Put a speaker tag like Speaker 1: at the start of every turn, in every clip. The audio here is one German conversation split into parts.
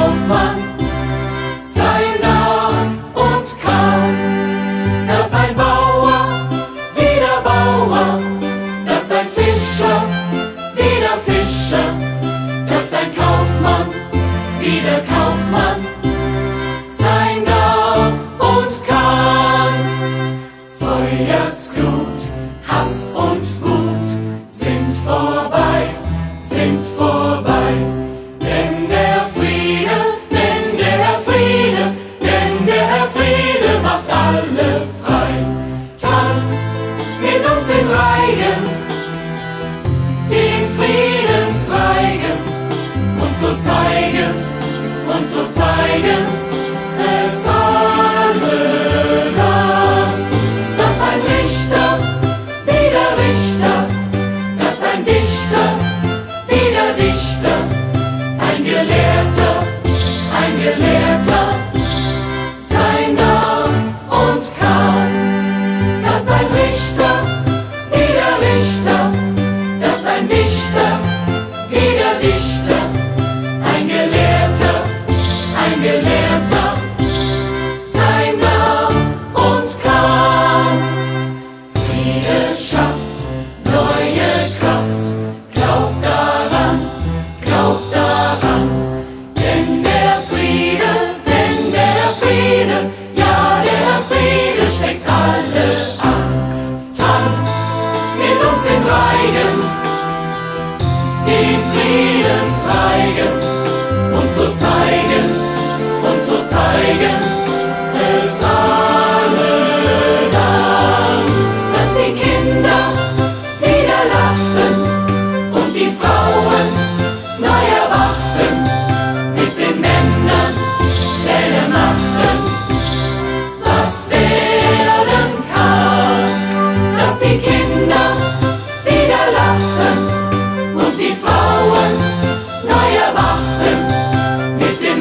Speaker 1: 麻烦。zu zeigen, und zu zeigen, es sei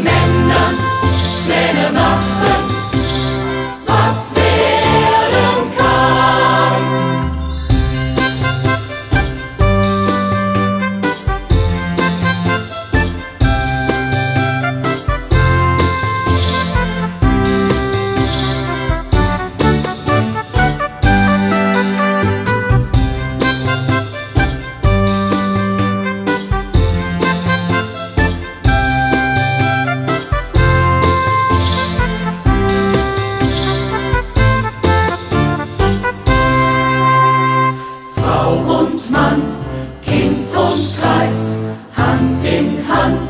Speaker 1: Männer, Männer. Frau und Mann, Kind und Kreis, Hand in Hand,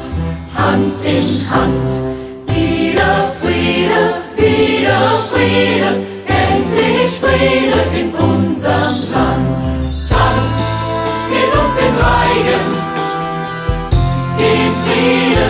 Speaker 1: Hand in Hand. Wieder Friede, wieder Friede, endlich Friede in unserem Land. Tanz mit uns im Reigen, den Frieden.